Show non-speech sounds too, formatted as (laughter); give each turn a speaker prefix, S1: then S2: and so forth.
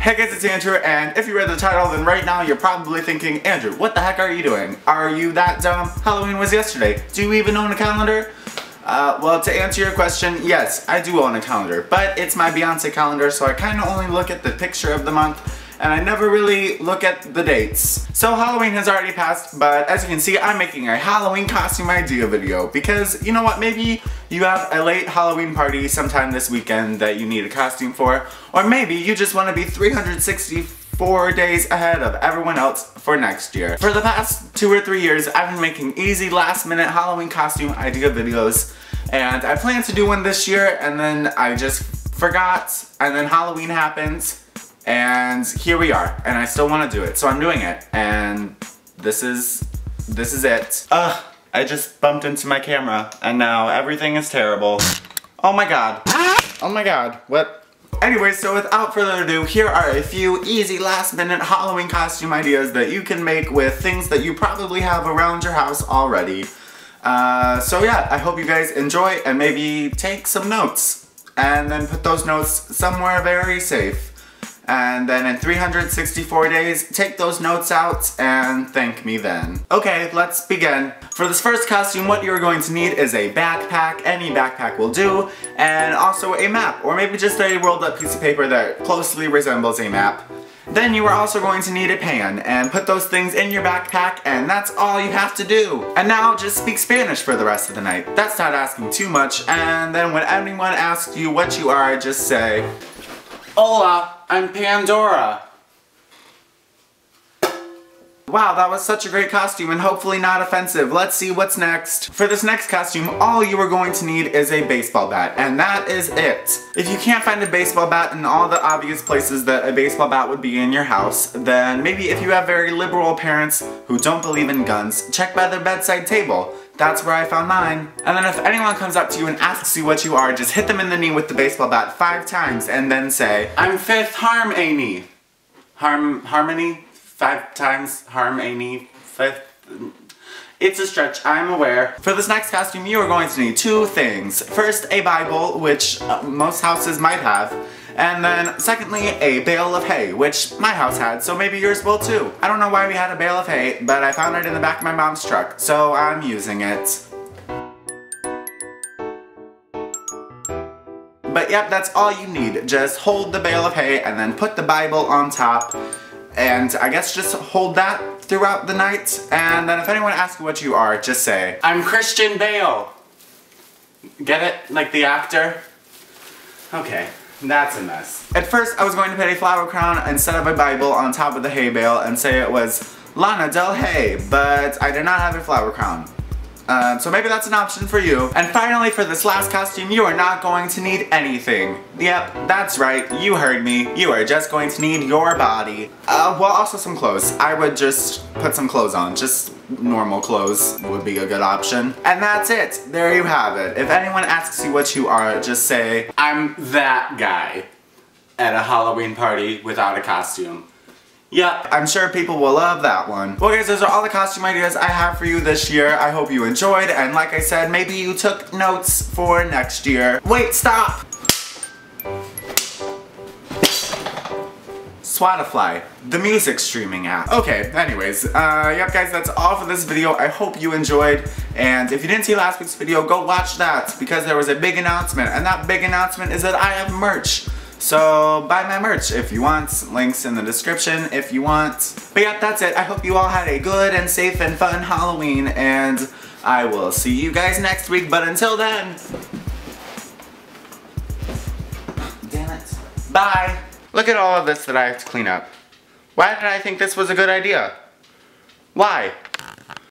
S1: Hey guys, it's Andrew, and if you read the title, then right now you're probably thinking, Andrew, what the heck are you doing? Are you that dumb? Halloween was yesterday. Do you even own a calendar? Uh, well, to answer your question, yes, I do own a calendar, but it's my Beyonce calendar, so I kind of only look at the picture of the month, and I never really look at the dates. So Halloween has already passed, but as you can see, I'm making a Halloween costume idea video, because, you know what, maybe you have a late Halloween party sometime this weekend that you need a costume for, or maybe you just want to be 364 days ahead of everyone else for next year. For the past two or three years, I've been making easy last minute Halloween costume idea videos, and I plan to do one this year, and then I just forgot, and then Halloween happens, and here we are, and I still want to do it, so I'm doing it, and this is, this is it. Ugh. I just bumped into my camera and now everything is terrible. Oh my god. (laughs) Oh my god. What? Anyway, so without further ado, here are a few easy last minute Halloween costume ideas that you can make with things that you probably have around your house already. Uh, so yeah, I hope you guys enjoy and maybe take some notes. And then put those notes somewhere very safe and then in 364 days, take those notes out and thank me then. Okay, let's begin. For this first costume, what you're going to need is a backpack, any backpack will do, and also a map, or maybe just a rolled up piece of paper that closely resembles a map. Then you are also going to need a pan, and put those things in your backpack, and that's all you have to do. And now just speak Spanish for the rest of the night. That's not asking too much, and then when anyone asks you what you are, just say, Hola, I'm Pandora. Wow, that was such a great costume and hopefully not offensive. Let's see what's next. For this next costume, all you are going to need is a baseball bat, and that is it. If you can't find a baseball bat in all the obvious places that a baseball bat would be in your house, then maybe if you have very liberal parents who don't believe in guns, check by their bedside table. That's where I found mine. And then if anyone comes up to you and asks you what you are, just hit them in the knee with the baseball bat five times and then say, I'm Fifth Harm Amy. Harm, Harmony? five times harm any fifth. It's a stretch, I'm aware. For this next costume, you are going to need two things. First, a Bible, which uh, most houses might have. And then, secondly, a bale of hay, which my house had, so maybe yours will too. I don't know why we had a bale of hay, but I found it in the back of my mom's truck, so I'm using it. But yep, that's all you need. Just hold the bale of hay and then put the Bible on top and I guess just hold that throughout the night. And then if anyone asks you what you are, just say, I'm Christian Bale. Get it? Like the actor? Okay, that's a mess. At first, I was going to put a flower crown instead of a Bible on top of the hay bale and say it was Lana Del Hay, but I did not have a flower crown. Um, so maybe that's an option for you. And finally, for this last costume, you are not going to need anything. Yep, that's right, you heard me. You are just going to need your body. Uh, well, also some clothes. I would just put some clothes on. Just normal clothes would be a good option. And that's it. There you have it. If anyone asks you what you are, just say, I'm that guy at a Halloween party without a costume. Yep, I'm sure people will love that one. Well guys, those are all the costume ideas I have for you this year. I hope you enjoyed, and like I said, maybe you took notes for next year. Wait, stop! Spotify, the music streaming app. Okay, anyways, uh, yep guys, that's all for this video. I hope you enjoyed, and if you didn't see last week's video, go watch that, because there was a big announcement, and that big announcement is that I have merch. So buy my merch if you want. Links in the description if you want. But yeah, that's it. I hope you all had a good and safe and fun Halloween and I will see you guys next week. But until then, damn it. Bye. Look at all of this that I have to clean up. Why did I think this was a good idea? Why?